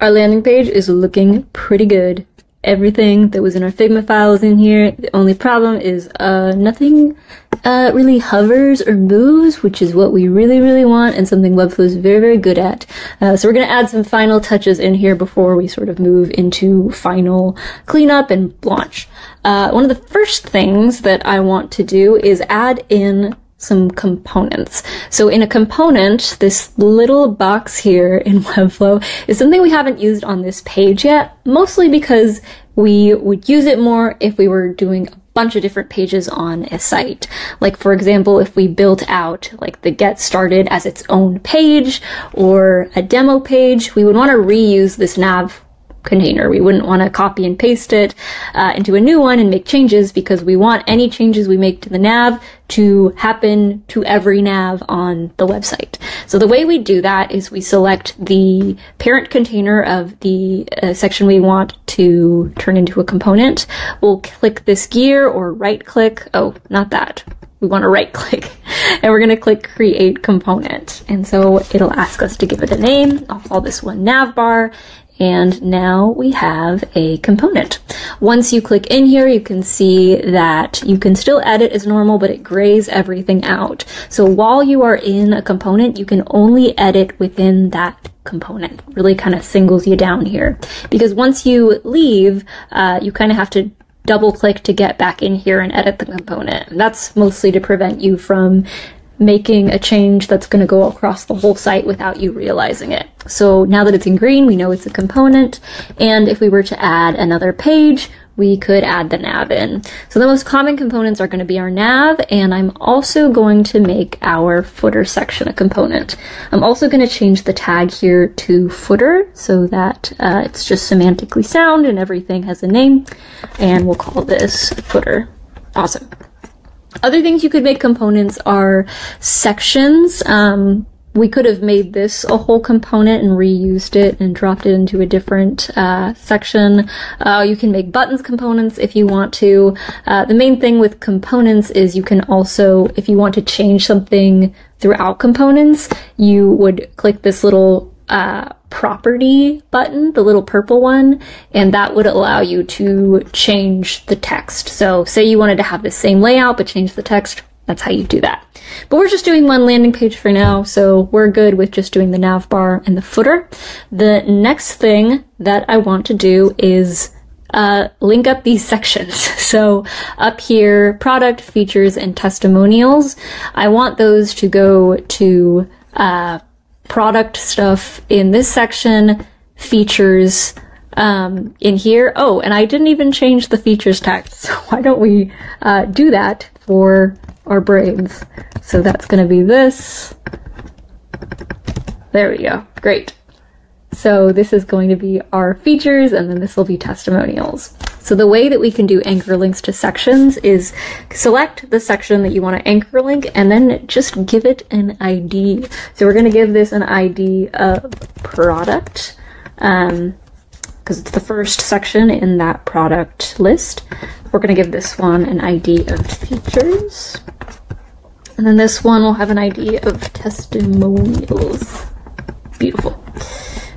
Our landing page is looking pretty good. Everything that was in our Figma file is in here. The only problem is uh, nothing uh, really hovers or moves, which is what we really, really want and something Webflow is very, very good at. Uh, so we're going to add some final touches in here before we sort of move into final cleanup and launch. Uh, one of the first things that I want to do is add in some components. So in a component, this little box here in Webflow is something we haven't used on this page yet, mostly because we would use it more if we were doing a bunch of different pages on a site. Like for example, if we built out like the get started as its own page or a demo page, we would want to reuse this nav container. We wouldn't want to copy and paste it uh, into a new one and make changes because we want any changes we make to the nav to happen to every nav on the website. So the way we do that is we select the parent container of the uh, section we want to turn into a component. We'll click this gear or right click. Oh, not that. We want to right click and we're going to click create component. And so it'll ask us to give it a name. I'll call this one navbar and now we have a component. Once you click in here, you can see that you can still edit as normal, but it grays everything out. So while you are in a component, you can only edit within that component. Really kind of singles you down here. Because once you leave, uh, you kind of have to double click to get back in here and edit the component. And that's mostly to prevent you from making a change that's going to go across the whole site without you realizing it. So now that it's in green, we know it's a component. And if we were to add another page, we could add the nav in. So the most common components are going to be our nav, and I'm also going to make our footer section a component. I'm also going to change the tag here to footer so that uh, it's just semantically sound and everything has a name. And we'll call this footer. Awesome. Other things you could make components are sections. Um, we could have made this a whole component and reused it and dropped it into a different uh, section. Uh, you can make buttons components if you want to. Uh, the main thing with components is you can also, if you want to change something throughout components, you would click this little uh, property button, the little purple one, and that would allow you to change the text. So say you wanted to have the same layout but change the text, that's how you do that. But we're just doing one landing page for now, so we're good with just doing the nav bar and the footer. The next thing that I want to do is uh, link up these sections. So up here, product, features, and testimonials. I want those to go to uh, product stuff in this section, features um, in here. Oh, and I didn't even change the features text. So why don't we uh, do that for our brains? So that's going to be this. There we go. Great. So this is going to be our features, and then this will be testimonials. So the way that we can do anchor links to sections is select the section that you want to anchor link and then just give it an ID. So we're going to give this an ID of product because um, it's the first section in that product list. We're going to give this one an ID of features. And then this one will have an ID of testimonials. Beautiful.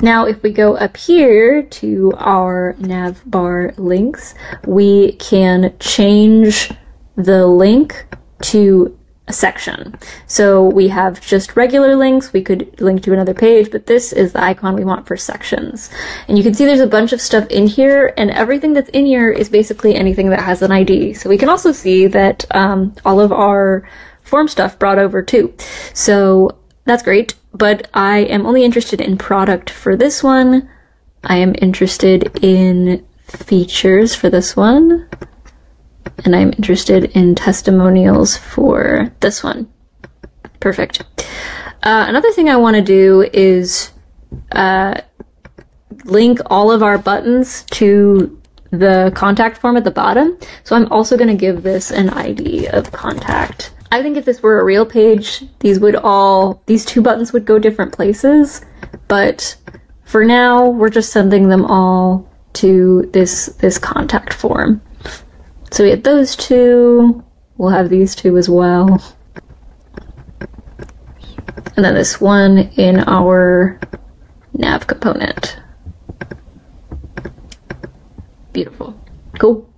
Now, if we go up here to our nav bar links, we can change the link to a section. So we have just regular links, we could link to another page, but this is the icon we want for sections. And you can see there's a bunch of stuff in here, and everything that's in here is basically anything that has an ID. So we can also see that um, all of our form stuff brought over too. So that's great but I am only interested in product for this one. I am interested in features for this one. And I'm interested in testimonials for this one. Perfect. Uh, another thing I want to do is uh, link all of our buttons to the contact form at the bottom. So I'm also going to give this an ID of contact. I think if this were a real page, these would all, these two buttons would go different places, but for now, we're just sending them all to this, this contact form. So we have those two, we'll have these two as well. And then this one in our nav component. Beautiful. Cool.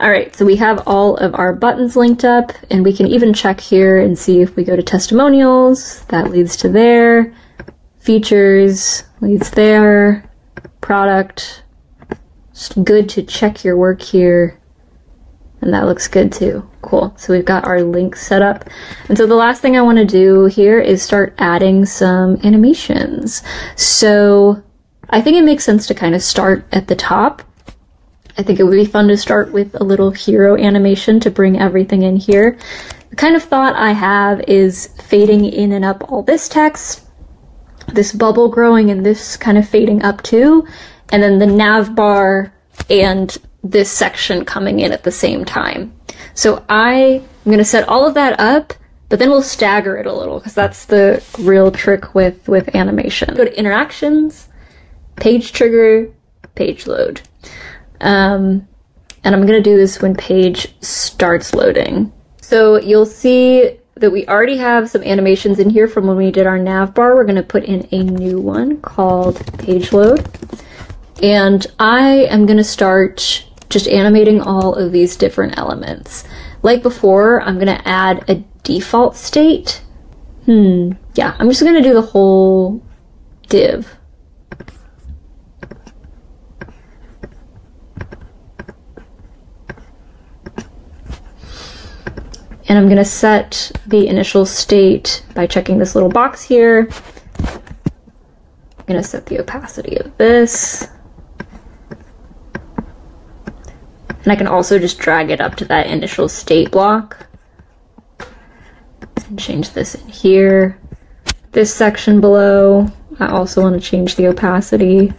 All right, so we have all of our buttons linked up, and we can even check here and see if we go to testimonials, that leads to there, features leads there, product. Just good to check your work here. And that looks good too. Cool. So we've got our links set up. And so the last thing I want to do here is start adding some animations. So I think it makes sense to kind of start at the top. I think it would be fun to start with a little hero animation to bring everything in here. The kind of thought I have is fading in and up all this text, this bubble growing and this kind of fading up too, and then the nav bar and this section coming in at the same time. So I am going to set all of that up, but then we'll stagger it a little because that's the real trick with, with animation. Go to interactions, page trigger, page load. Um, and I'm going to do this when page starts loading. So you'll see that we already have some animations in here from when we did our nav bar. We're going to put in a new one called page load. And I am going to start just animating all of these different elements. Like before, I'm going to add a default state. Hmm, yeah, I'm just going to do the whole div. And I'm going to set the initial state by checking this little box here. I'm going to set the opacity of this. And I can also just drag it up to that initial state block. And change this in here. This section below, I also want to change the opacity.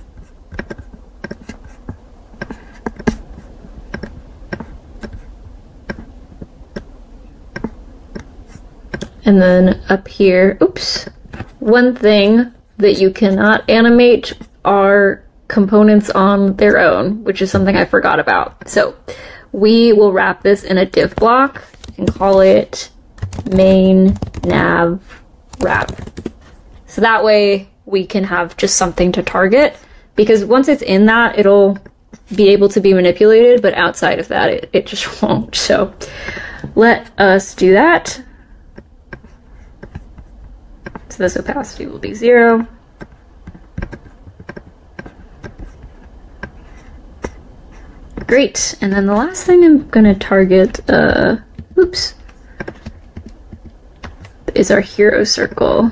And then up here, oops, one thing that you cannot animate are components on their own, which is something I forgot about. So we will wrap this in a div block and call it main nav wrap. So that way we can have just something to target because once it's in that, it'll be able to be manipulated, but outside of that, it, it just won't. So let us do that. This opacity will be zero. Great, and then the last thing I'm gonna target, uh, oops, is our hero circle.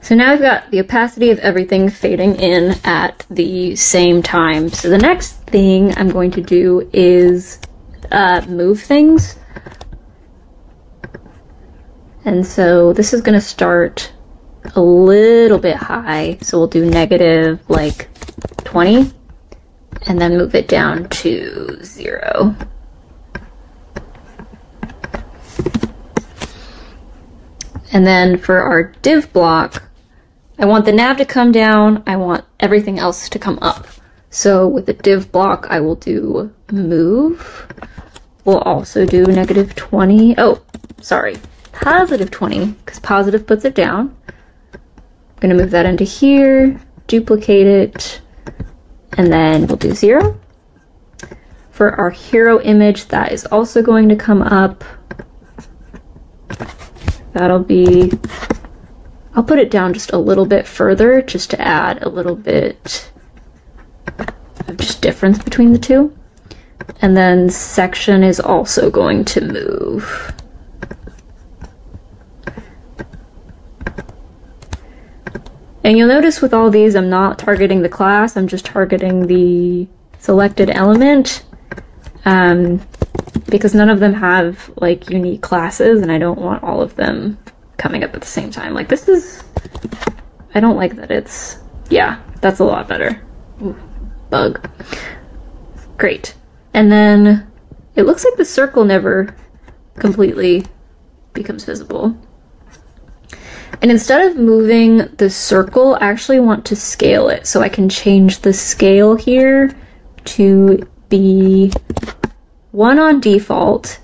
So now I've got the opacity of everything fading in at the same time. So the next thing I'm going to do is uh, move things. And so this is going to start a little bit high. So we'll do negative like 20 and then move it down to zero. And then for our div block, I want the nav to come down. I want everything else to come up. So with the div block, I will do move. We'll also do negative 20. Oh, sorry, positive 20, because positive puts it down. I'm going to move that into here, duplicate it, and then we'll do zero. For our hero image, that is also going to come up. That'll be, I'll put it down just a little bit further just to add a little bit just difference between the two. And then section is also going to move. And you'll notice with all these, I'm not targeting the class, I'm just targeting the selected element. Um, because none of them have like unique classes and I don't want all of them coming up at the same time. Like this is, I don't like that it's, yeah, that's a lot better. Ooh, bug. Great. And then it looks like the circle never completely becomes visible. And instead of moving the circle, I actually want to scale it. So I can change the scale here to be one on default.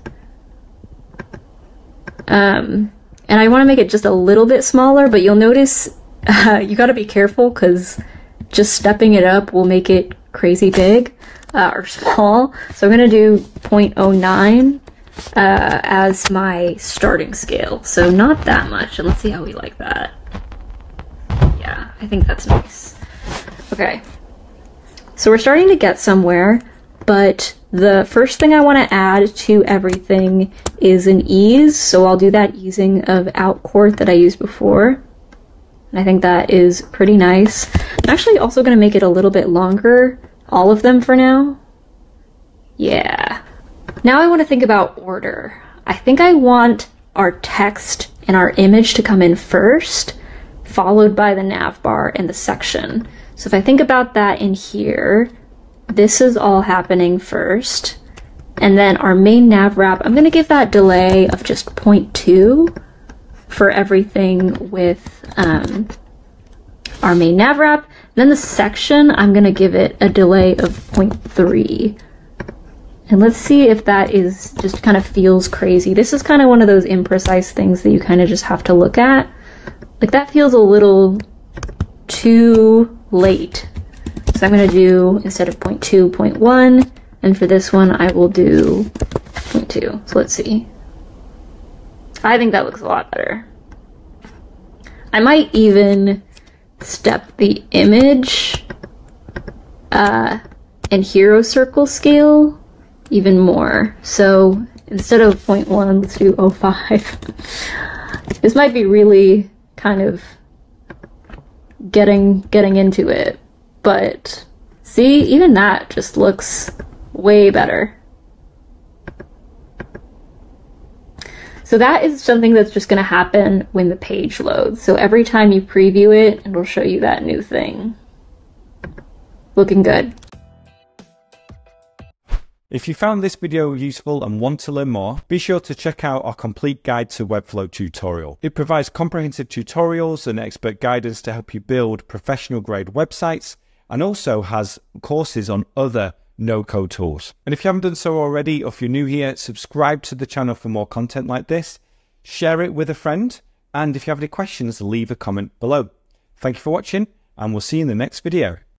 Um, And I want to make it just a little bit smaller, but you'll notice uh, you got to be careful because just stepping it up will make it crazy big uh, or small. So I'm going to do 0.09 uh, as my starting scale. So not that much. And let's see how we like that. Yeah, I think that's nice. Okay. So we're starting to get somewhere, but the first thing I want to add to everything is an ease. So I'll do that easing of outquart that I used before. I think that is pretty nice. I'm actually also going to make it a little bit longer, all of them for now. Yeah. Now I want to think about order. I think I want our text and our image to come in first, followed by the nav bar and the section. So if I think about that in here, this is all happening first. And then our main nav wrap, I'm going to give that delay of just 0.2 for everything with um, our main nav wrap. Then the section, I'm going to give it a delay of 0.3. And let's see if that is just kind of feels crazy. This is kind of one of those imprecise things that you kind of just have to look at. Like that feels a little too late. So I'm going to do, instead of 0.2, 0.1. And for this one, I will do 0.2. So let's see. I think that looks a lot better. I might even step the image uh, and hero circle scale even more. So instead of 0.1, let's do 0.5. this might be really kind of getting getting into it, but see, even that just looks way better. So that is something that's just going to happen when the page loads. So every time you preview it, it'll show you that new thing. Looking good. If you found this video useful and want to learn more, be sure to check out our complete guide to Webflow tutorial. It provides comprehensive tutorials and expert guidance to help you build professional grade websites and also has courses on other no-code tools. And if you haven't done so already, or if you're new here, subscribe to the channel for more content like this, share it with a friend, and if you have any questions, leave a comment below. Thank you for watching, and we'll see you in the next video.